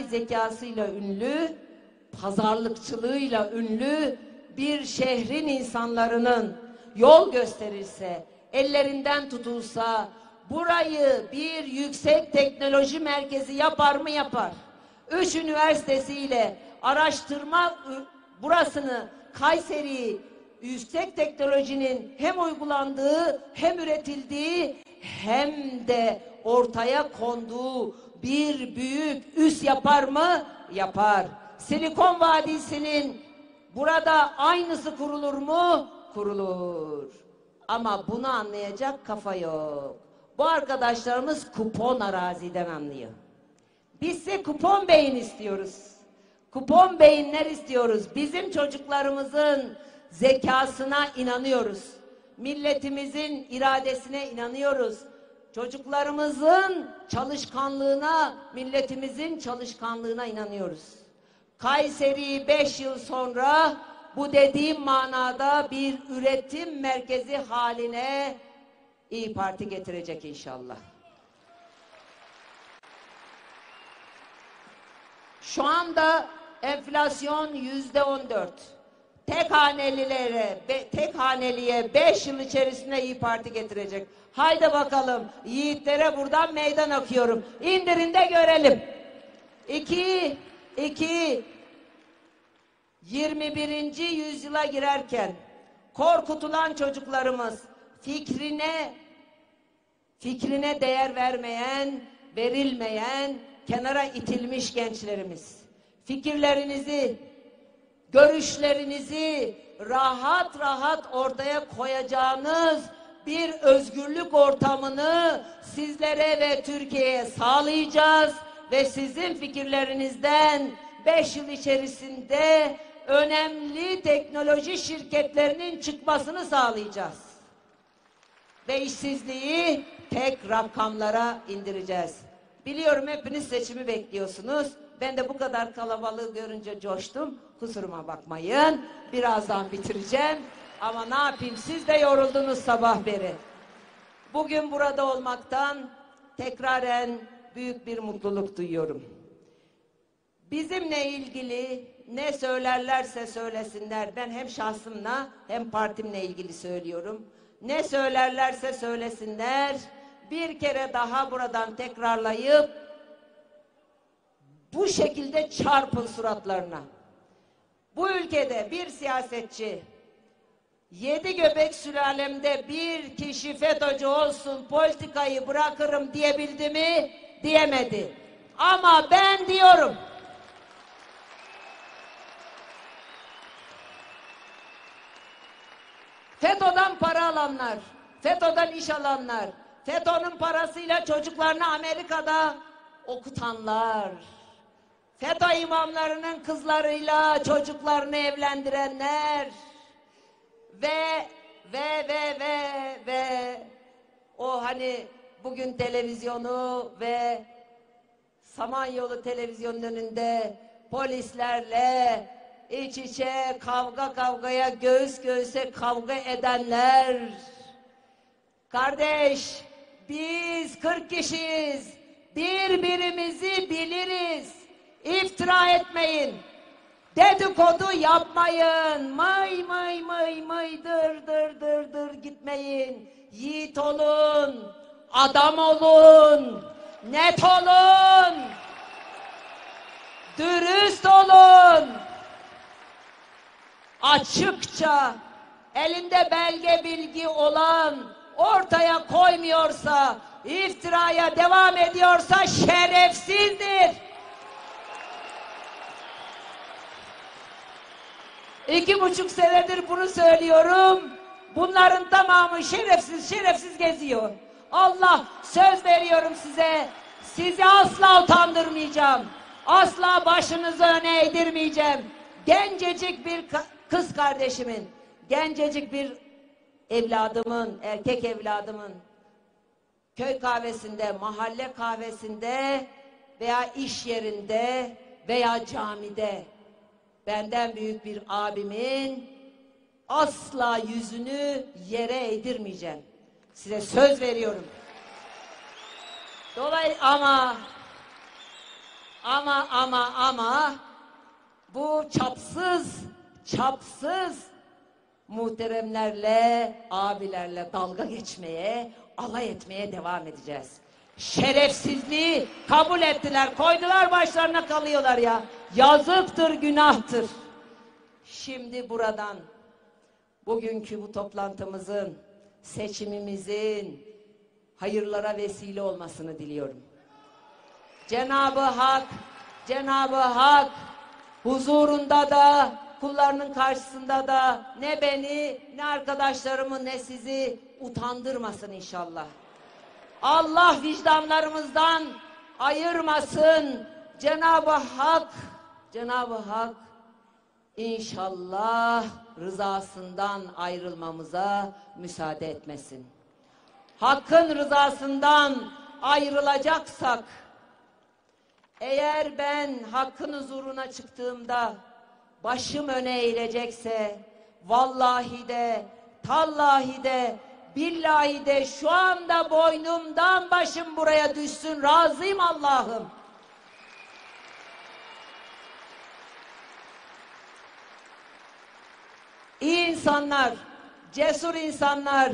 zekasıyla ünlü, pazarlıkçılığıyla ünlü bir şehrin insanlarının yol gösterirse, ellerinden tutulsa, burayı bir yüksek teknoloji merkezi yapar mı yapar. Üç üniversitesiyle araştırma burasını Kayseri yüksek teknolojinin hem uygulandığı hem üretildiği hem de ortaya konduğu bir büyük üs yapar mı? Yapar. Silikon Vadisi'nin burada aynısı kurulur mu? Kurulur. Ama bunu anlayacak kafa yok. Bu arkadaşlarımız kupon araziden anlıyor. Bizse kupon beyin istiyoruz. Kupon beyinler istiyoruz. Bizim çocuklarımızın zekasına inanıyoruz. Milletimizin iradesine inanıyoruz. Çocuklarımızın çalışkanlığına, milletimizin çalışkanlığına inanıyoruz. Kayseri 5 yıl sonra bu dediğim manada bir üretim merkezi haline İyi Parti getirecek inşallah. Şu anda enflasyon yüzde on dört. Tek hanelilere, be- tek haneliye beş yıl içerisinde İyi Parti getirecek. Haydi bakalım yiğitlere buradan meydan okuyorum. İndirin de görelim. İki, iki, 21. yüzyıla girerken korkutulan çocuklarımız fikrine fikrine değer vermeyen, verilmeyen, kenara itilmiş gençlerimiz. Fikirlerinizi, görüşlerinizi rahat rahat ortaya koyacağınız bir özgürlük ortamını sizlere ve Türkiye'ye sağlayacağız ve sizin fikirlerinizden 5 yıl içerisinde önemli teknoloji şirketlerinin çıkmasını sağlayacağız ve işsizliği tek rakamlara indireceğiz. Biliyorum hepiniz seçimi bekliyorsunuz. Ben de bu kadar kalabalığı görünce coştum. Kusuruma bakmayın. Birazdan bitireceğim. Ama ne yapayım siz de yoruldunuz sabah beri. Bugün burada olmaktan tekraren büyük bir mutluluk duyuyorum. Bizimle ilgili ne söylerlerse söylesinler. Ben hem şahsımla hem partimle ilgili söylüyorum. Ne söylerlerse söylesinler. Bir kere daha buradan tekrarlayıp bu şekilde çarpın suratlarına. Bu ülkede bir siyasetçi yedi göbek sülalemde bir kişi FETÖ'cü olsun politikayı bırakırım diyebildi mi? Diyemedi. Ama ben diyorum. FETÖ'den para alanlar, FETÖ'den iş alanlar, FETÖ'nün parasıyla çocuklarını Amerika'da okutanlar, FETÖ imamlarının kızlarıyla çocuklarını evlendirenler ve ve ve ve ve o hani bugün televizyonu ve Samanyolu televizyonun önünde polislerle iç içe kavga kavgaya göğüs göğüse kavga edenler. Kardeş biz 40 kişiyiz. Birbirimizi biliriz. İftira etmeyin. Dedikodu yapmayın. May may may may dır dır dır dır gitmeyin. Yiğit olun. Adam olun. Net olun. Dürüst olun. Açıkça elinde belge bilgi olan ortaya koymuyorsa, iftiraya devam ediyorsa şerefsizdir. İki buçuk senedir bunu söylüyorum. Bunların tamamı şerefsiz şerefsiz geziyor. Allah söz veriyorum size. Sizi asla utandırmayacağım. Asla başınızı öne eğdirmeyeceğim. Gencecik bir kız kardeşimin, gencecik bir evladımın, erkek evladımın köy kahvesinde, mahalle kahvesinde veya iş yerinde veya camide benden büyük bir abimin asla yüzünü yere eğdirmeyeceğim. Size söz veriyorum. Dolay ama Ama ama ama bu çapsız, çapsız muhteremlerle, abilerle dalga geçmeye, alay etmeye devam edeceğiz. Şerefsizliği kabul ettiler, koydular başlarına kalıyorlar ya. Yazıktır, günahtır. Şimdi buradan bugünkü bu toplantımızın, seçimimizin hayırlara vesile olmasını diliyorum. Cenabı Hak, Cenabı Hak huzurunda da kullarının karşısında da ne beni ne arkadaşlarımı ne sizi utandırmasın inşallah. Allah vicdanlarımızdan ayırmasın. Cenabı Hak, Cenabı Hak inşallah rızasından ayrılmamıza müsaade etmesin. Hakkın rızasından ayrılacaksak eğer ben hakkın huzuruna çıktığımda başım öne eğilecekse vallahi de tallahi de billahi de şu anda boynumdan başım buraya düşsün razıyım Allah'ım. İyi insanlar, cesur insanlar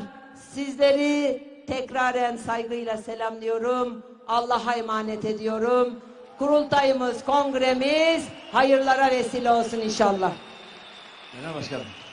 sizleri tekraren saygıyla selamlıyorum. Allah'a emanet ediyorum. Kurultayımız, kongremiz hayırlara vesile olsun inşallah. Genel Başkanım.